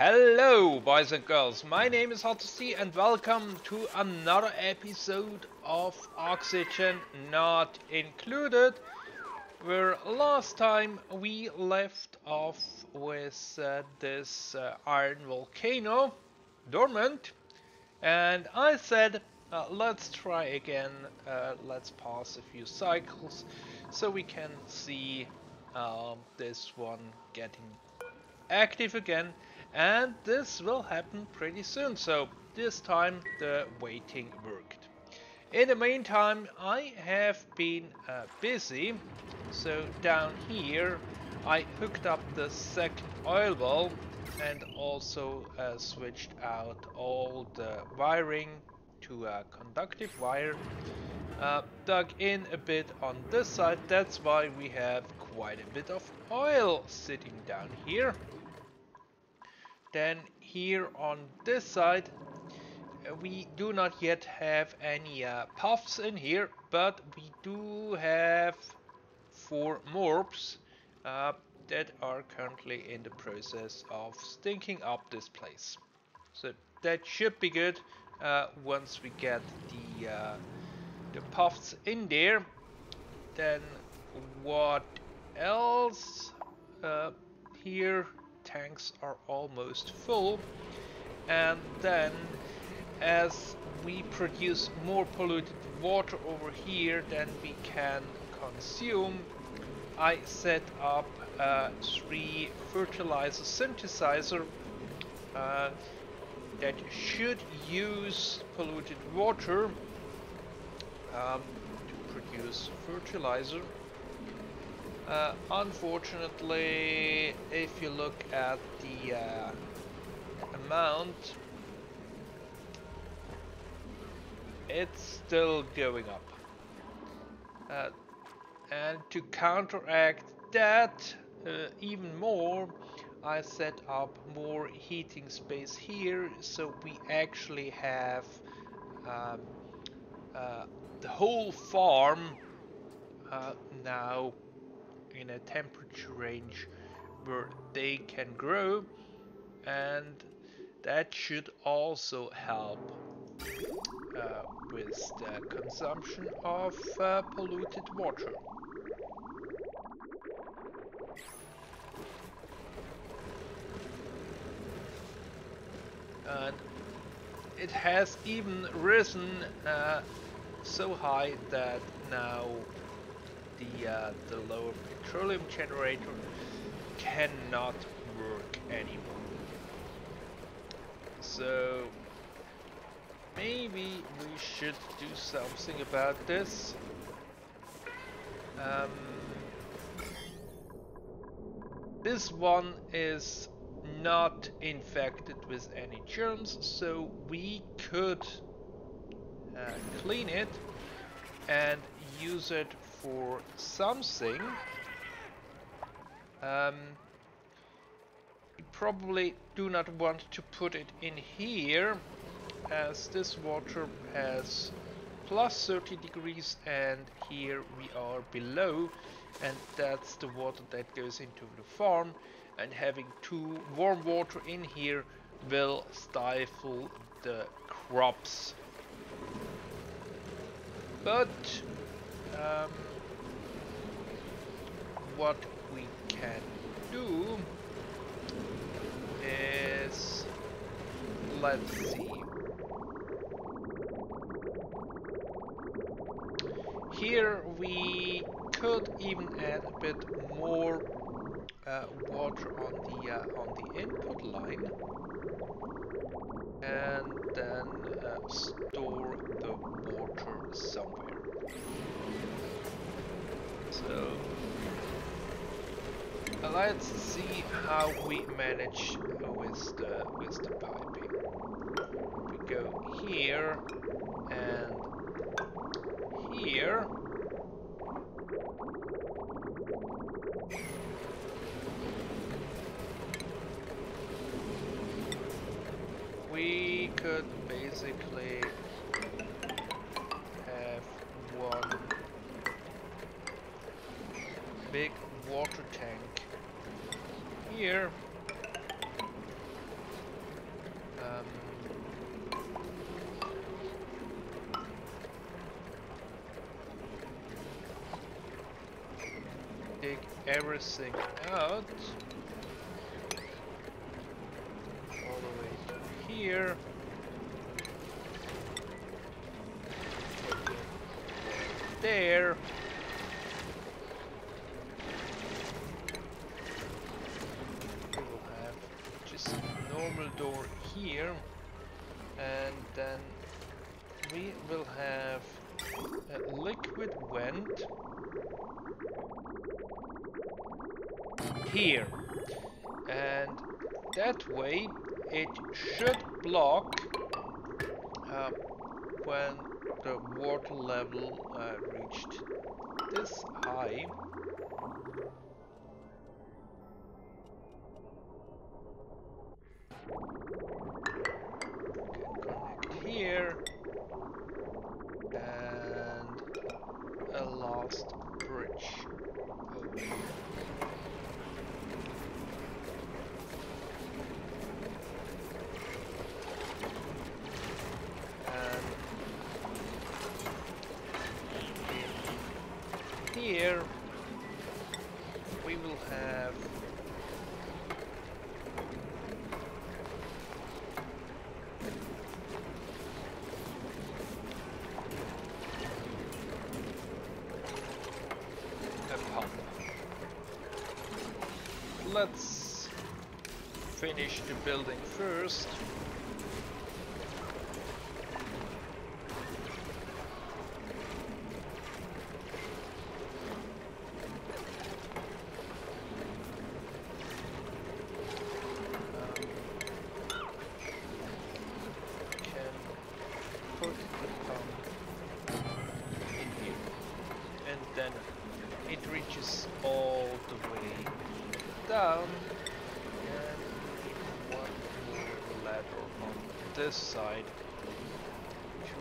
Hello, boys and girls. My name is Hotsy, and welcome to another episode of Oxygen Not Included. Where last time we left off with uh, this uh, iron volcano dormant, and I said, uh, let's try again. Uh, let's pass a few cycles so we can see um, this one getting active again and this will happen pretty soon so this time the waiting worked. In the meantime I have been uh, busy. So down here I hooked up the second oil well and also uh, switched out all the wiring to a conductive wire. Uh, dug in a bit on this side. That's why we have quite a bit of oil sitting down here then here on this side uh, we do not yet have any uh, pufts in here but we do have four morbs uh, that are currently in the process of stinking up this place. So that should be good uh, once we get the uh, the pufts in there. Then what else? Uh, here tanks are almost full. And then as we produce more polluted water over here than we can consume I set up a three fertilizer synthesizer uh, that should use polluted water um, to produce fertilizer uh, unfortunately, if you look at the uh, amount, it's still going up. Uh, and to counteract that uh, even more, I set up more heating space here, so we actually have um, uh, the whole farm uh, now in a temperature range where they can grow and that should also help uh, with the consumption of uh, polluted water. And it has even risen uh, so high that now the uh, the lower petroleum generator cannot work anymore. So maybe we should do something about this. Um, this one is not infected with any germs, so we could uh, clean it and use it for something. Um, probably do not want to put it in here as this water has plus 30 degrees and here we are below and that's the water that goes into the farm and having too warm water in here will stifle the crops but um, what we can do is let's see. Here we could even add a bit more uh, water on the uh, on the input line and then uh, store the water somewhere so let's see how we manage with the with the piping. We go here and here. We could basically Big water tank. Here. Um. Take everything out. All the way here. There. We will have just a normal door here. And then we will have a liquid vent here and that way it should block uh, when the water level uh, reached this high building first. can put the pump in here and then it reaches all the way down and one more ladder on this side to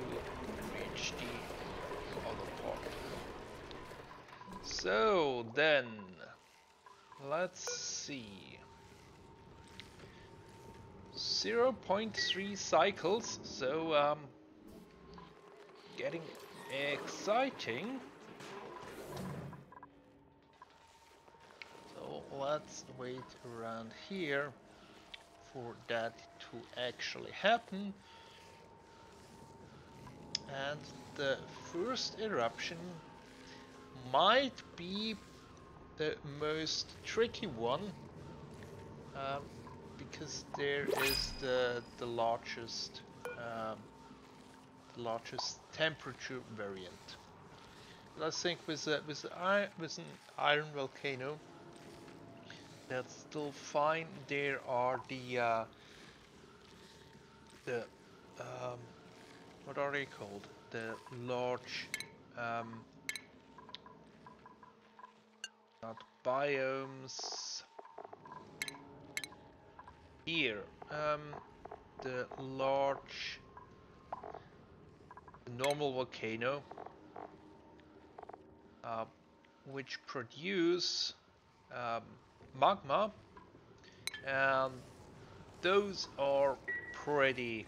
reach the other part. So then let's see 0.3 cycles, so um, getting exciting. So let's wait around here for that to actually happen. And the first eruption might be the most tricky one. Um, because there is the the largest um, the largest temperature variant. But I think with a, with with an iron volcano, that's still fine. There are the uh, the um, what are they called? The large um, not biomes. Here um, the large normal volcano uh, which produce um, magma. And those are pretty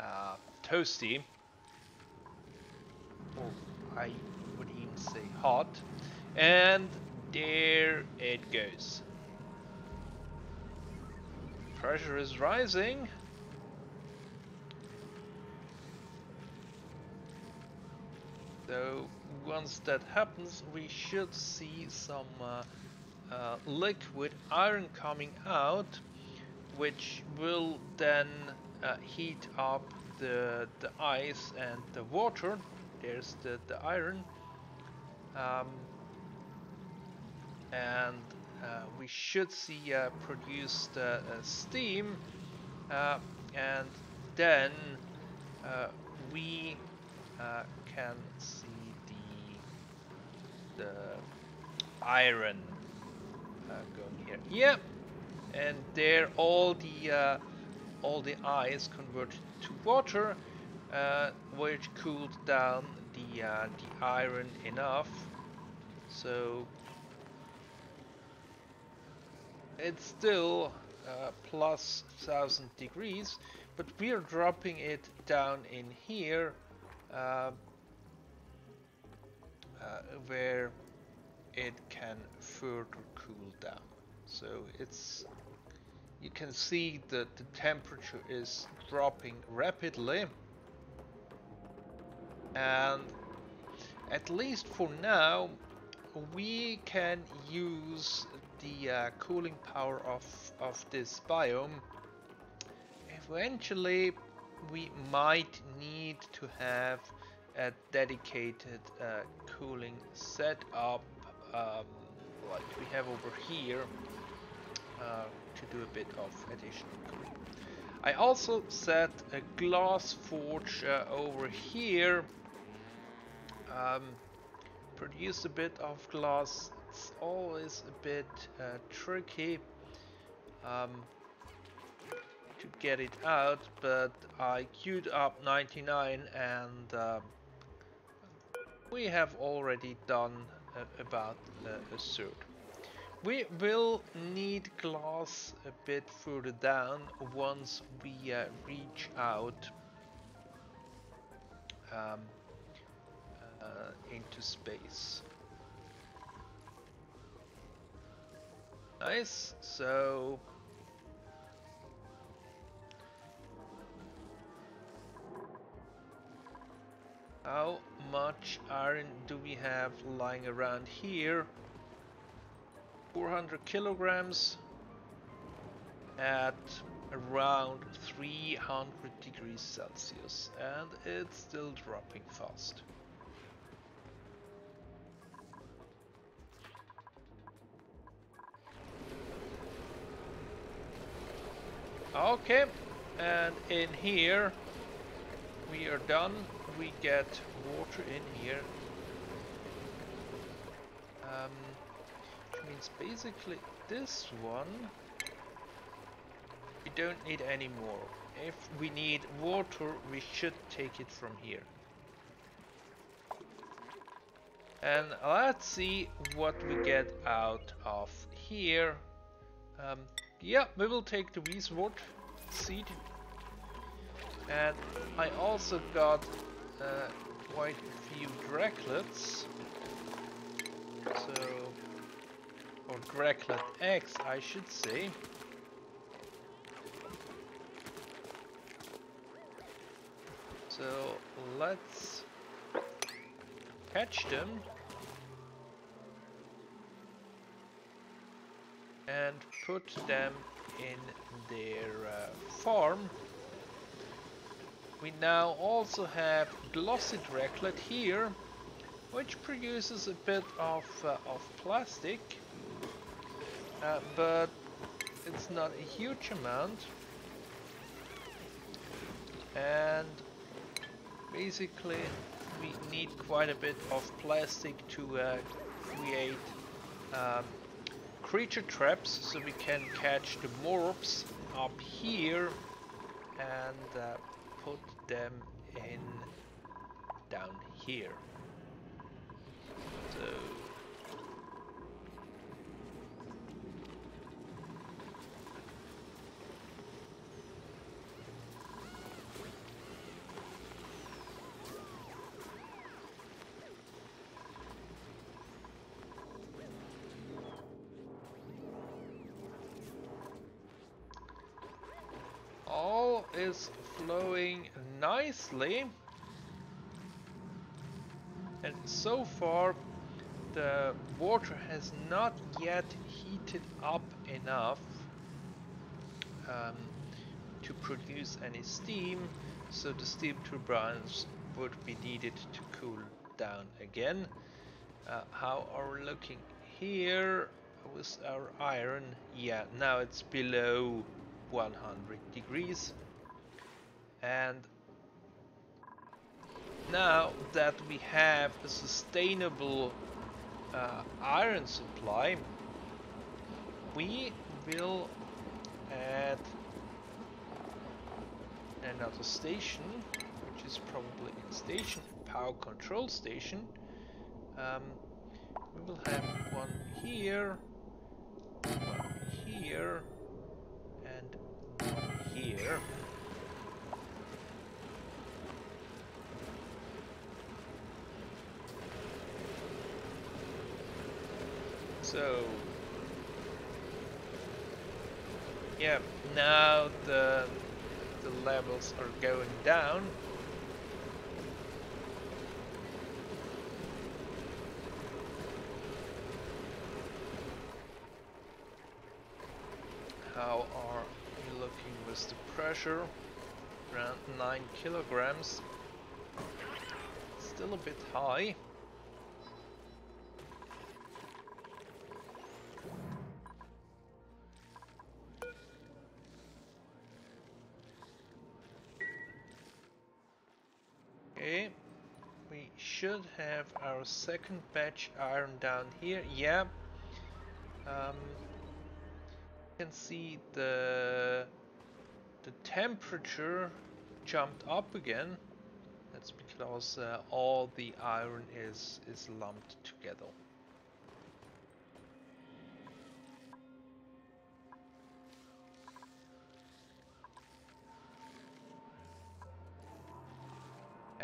uh, toasty. I would even say hot. And there it goes pressure is rising. So once that happens, we should see some uh, uh, liquid iron coming out, which will then uh, heat up the the ice and the water. There's the the iron, um, and uh, we should see uh, produced uh, steam and then we can see the the iron going here. Yep. And there all the all the ice converted to water uh, which cooled down the uh, the iron enough. So it's still uh, plus 1000 degrees but we are dropping it down in here uh, uh, where it can further cool down. So it's you can see that the temperature is dropping rapidly and at least for now we can use the uh, cooling power of, of this biome eventually we might need to have a dedicated uh, cooling setup um, like we have over here uh, to do a bit of additional cooling. I also set a glass forge uh, over here um, produce a bit of glass it's always a bit uh, tricky um, to get it out but I queued up 99 and uh, we have already done uh, about a third. We will need glass a bit further down once we uh, reach out um, uh, into space. Nice, so how much iron do we have lying around here? 400 kilograms at around 300 degrees Celsius and it's still dropping fast. Okay, and in here we are done. We get water in here. Um, which means basically this one we don't need any more. If we need water, we should take it from here. And let's see what we get out of here. Um, yeah, we will take the Wheezewort seed. And I also got uh, quite a few Drecklets. So, or Drecklet eggs, I should say. So let's catch them and put them in their uh, farm. We now also have glossy drecklet here, which produces a bit of, uh, of plastic, uh, but it's not a huge amount. And basically we need quite a bit of plastic to uh, create um, creature traps so we can catch the morbs up here and uh, put them in down here. So is flowing nicely. And so far the water has not yet heated up enough um, to produce any steam so the steam turbines would be needed to cool down again. Uh, how are we looking here? With our iron? Yeah now it's below 100 degrees. And now that we have a sustainable uh, iron supply we will add another station which is probably a station a power control station. Um, we will have one here one here here So yeah, now the the levels are going down. How are the pressure? Around 9 kilograms. Still a bit high. Okay, we should have our second batch iron down here. Yeah. Um, you can see the the temperature jumped up again. That's because uh, all the iron is is lumped together.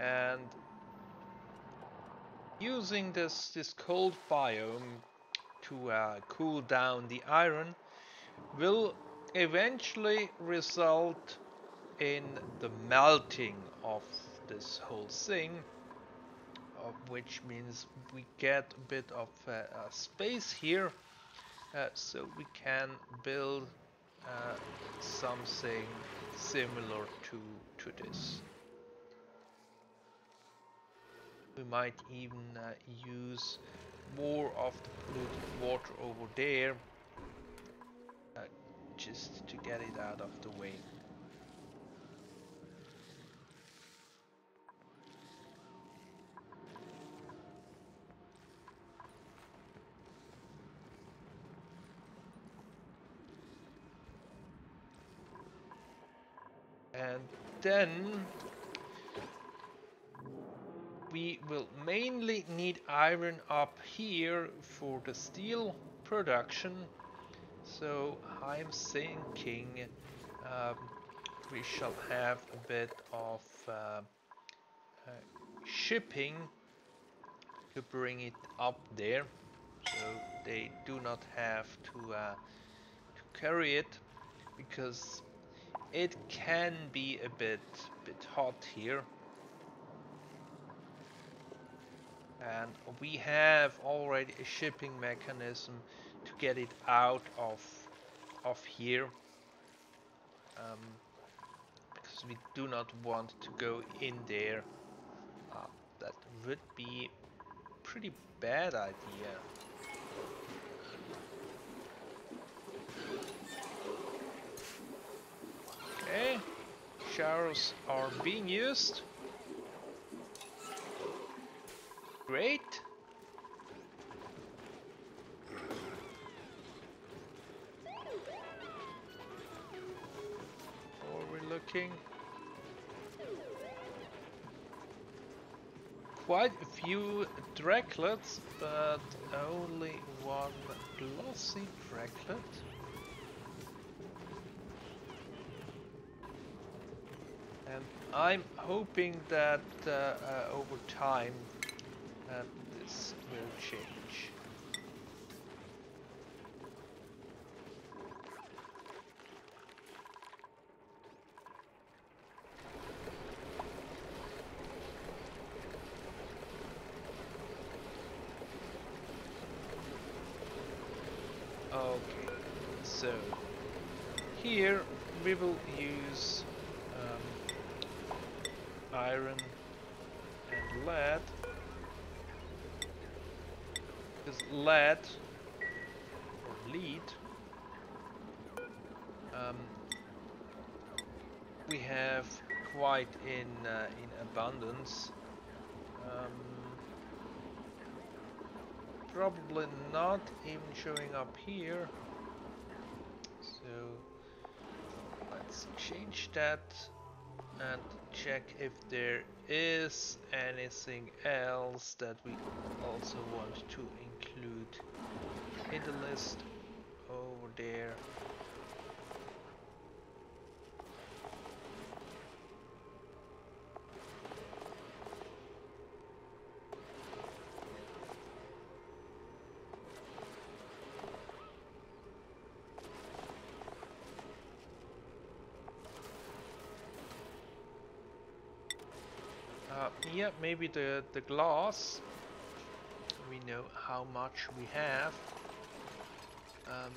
and using this this cold biome to uh, cool down the iron will eventually result in the melting of this whole thing uh, which means we get a bit of uh, space here uh, so we can build uh, something similar to to this. We might even uh, use more of the polluted water over there. uh, just to get it out of the way. And then we will mainly need iron up here for the steel production. So I'm thinking um, we shall have a bit of uh, uh, shipping to bring it up there. So they do not have to, uh, to carry it because it can be a bit bit hot here and we have already a shipping mechanism get it out of of here. Um, because we do not want to go in there. Uh, that would be pretty bad idea. Okay. Showers are being used. Great. Looking? Quite a few Drecklets, but only one glossy Drecklet. And I'm hoping that uh, uh, over time and this will change. Okay, so here we will use um, iron and lead because lead or lead. Um, we have quite in uh, in abundance. Um, probably not even showing up here. So let's change that and check if there is anything else that we also want to include in the list over there. Uh, yeah, maybe the, the glass. We know how much we have. Um,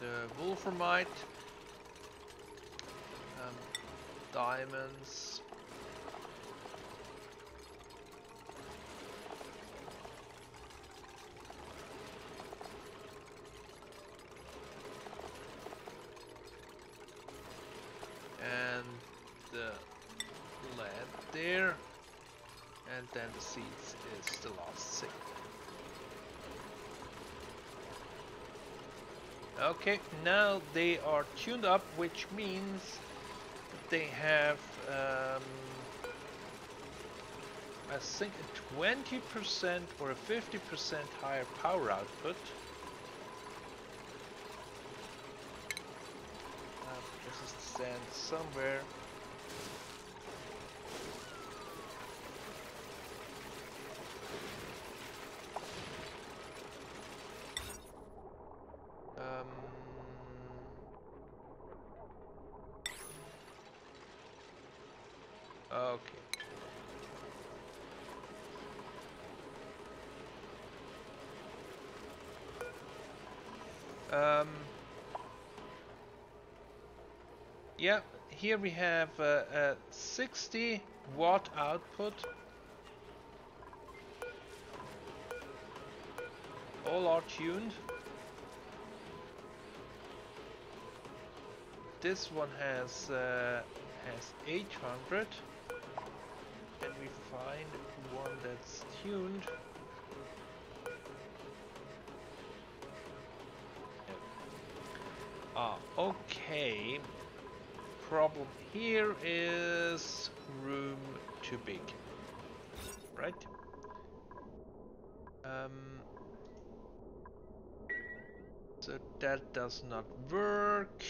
the wolframite. Um, diamonds. And the lead there. And then the seeds is the last thing. Okay, now they are tuned up, which means they have, um, I think, a 20% or a 50% higher power output. Uh, this is the stand somewhere. Um, okay. Um, yeah, here we have uh, a 60 watt output. All are tuned. this one has uh, has 800 can we find one that's tuned ah okay. Problem here is room too big. Right. Um so that does not work.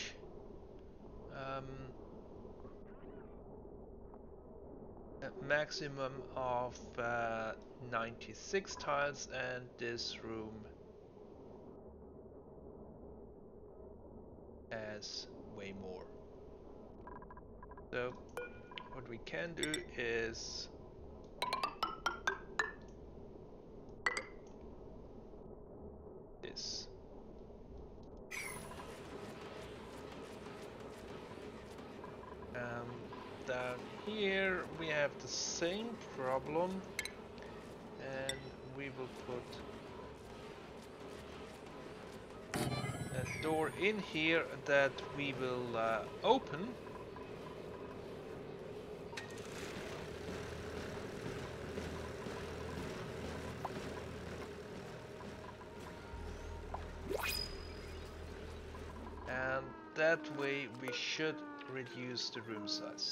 Um, a maximum of uh, 96 tiles and this room way more. So what we can do is this. Um, down here we have the same problem and we will put door in here that we will uh, open and that way we should reduce the room size.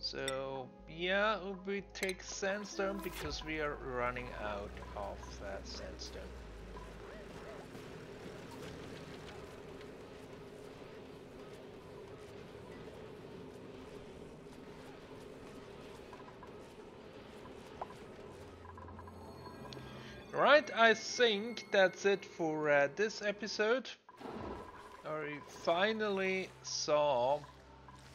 So yeah, we take sandstone because we are running out of uh, sandstone. Right, I think that's it for uh, this episode. I finally saw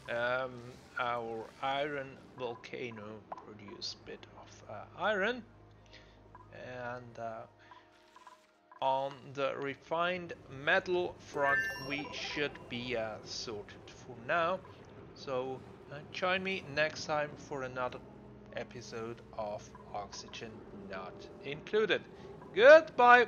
um, our iron volcano produce a bit of uh, iron and uh, on the refined metal front we should be uh, sorted for now so uh, join me next time for another episode of oxygen not included. Goodbye